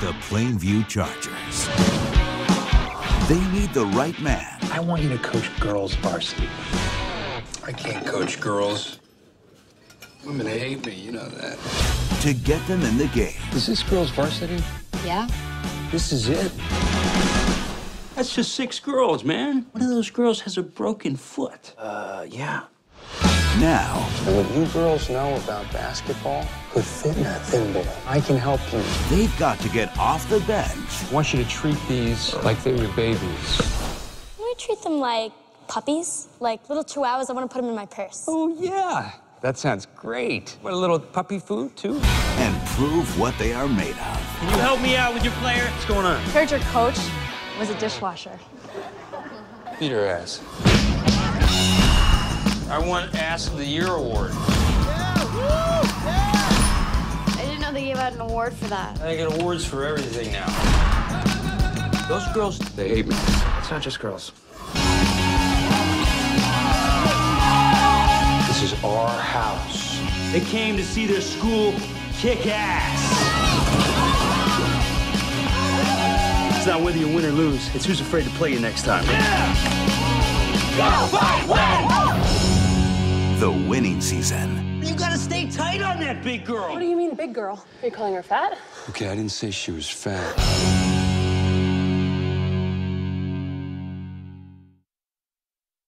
the Plainview Chargers. They need the right man I want you to coach girls varsity. I can't coach girls. Women hate me, you know that. to get them in the game. Is this girls varsity? Yeah? This is it. That's just six girls, man. One of those girls has a broken foot. Uh, yeah. Now, And what you girls know about basketball could fit in that thin ball. I can help you. they've got to get off the bench I want you to treat these like they were babies. I treat them like puppies, like little chihuahuas. I want to put them in my purse. Oh, yeah. That sounds great. Want a little puppy food, too? and prove what they are made of. Can you help me out with your player? What's going on? Heard your coach was a dishwasher. Beat her ass. I want Ass of the Year award. Yeah! I didn't know they gave out an award for that. I get awards for everything now. Those girls, They hate me. It's not just girls. This is our house. they came to see their school kick ass. It's not whether you win or lose, it's who's afraid to play you next time. The winning season. You gotta stay tight on that big girl. What do you mean, big girl? Are you calling her fat? Okay, I didn't say she was fat.